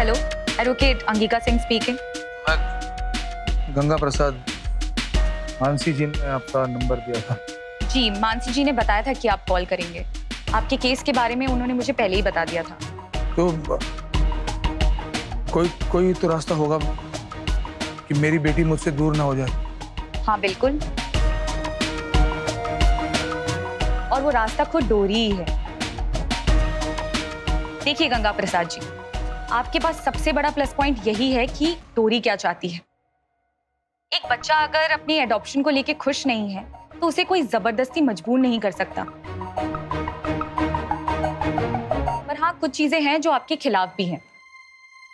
Advocate Angika Singh speaking Ganga Prasad Mansi ji ने आपका number दिया था। जी मानसी जी ने बताया था कि आप कॉल करेंगे। आपके केस के बारे में उन्होंने मुझे पहले ही बता दिया था। तो कोई कोई तो रास्ता होगा कि मेरी बेटी मुझसे दूर ना हो जाए। हाँ बिल्कुल। और वो रास्ता खुद डोरी ही है। देखिए गंगा प्रसाद जी आपके पास सबसे बड़ा प्लस पॉइंट यही है कि डोरी क्या चाहती है। एक बच्चा अगर अपनी एडॉप्शन को लेके खुश नहीं है तो उसे कोई ज़बरदस्ती मजबूर नहीं कर सकता। पर हाँ कुछ चीज़ें हैं जो आपके खिलाफ भी हैं।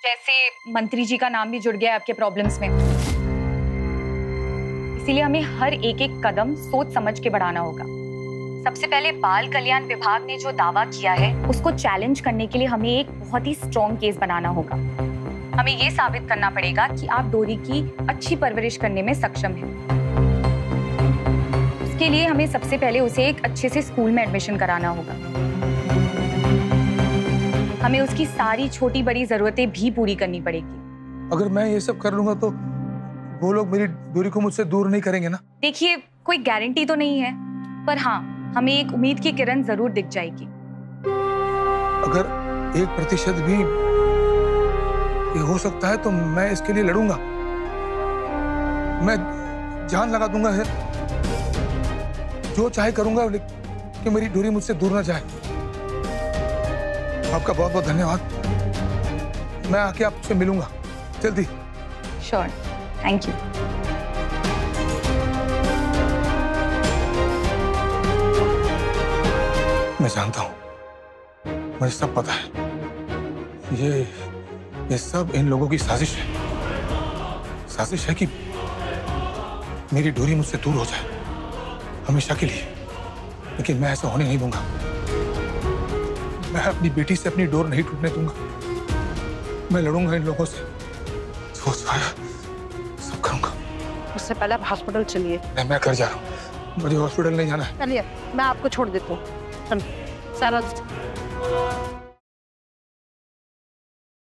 जैसे मंत्री जी का नाम भी जुड़ गया है आपके प्रॉब्लम्स में। इसीलिए हमें हर एक एक कदम सोच समझ के बढ़ाना होगा। सबसे पहले बाल कल्याण विभाग ने जो दावा किया है उसको चैलेंज करने के लिए हमें एक बहुत ही स्ट्रॉन्ग केस बनाना होगा। हमें ये साबित करना पड़ेगा कि आप डोरी की अच्छी परवरिश करने में सक्षम हैं। उसके लिए हमें सबसे पहले उसे एक अच्छे से स्कूल में एडमिशन कराना होगा। हमें उसकी सारी छोटी बड़ी जरूरतें भी पूरी करनी पड़ेगी। अगर मैं ये सब कर लूँगा तो वो लोग मेरी दूरी को मुझसे दूर नहीं करेंगे ना? देखिए कोई गारंटी तो नहीं है पर हाँ हमें एक उम्मीद की किरण ज़रूर दिख जाएगी। अगर एक प्रतिशत भी ये हो सकता है तो मैं इसके लिए लड़ूँगा। मैं जान लगा दूँगा है। जो चाहे करूँगा कि मेरी दूरी मुझसे दूर ना जाए। आपका बहुत बहुत धन्यवाद। मैं आके आपसे मिलूँगा। जल्दी। श्योर थैंक यू मैं जानता हूँ। मुझे सब पता है। ये ये सब इन लोगों की साजिश है। साजिश है कि मेरी डोरी मुझसे दूर हो जाए हमेशा के लिए। लेकिन मैं ऐसा होने नहीं दूँगा। मैं अपनी बेटी से अपनी डोर नहीं टूटने दूँगा। मैं लड़ूँगा इन लोगों से। जो चाहे सब करूँगा। उससे पहले आप हॉस्पिटल चलिए। मैं घर जा रहा हूँ। मुझे हॉस्पिटल नहीं जाना है। चलिए मैं आपको छोड़ देता हूँ। Awesome. Settled.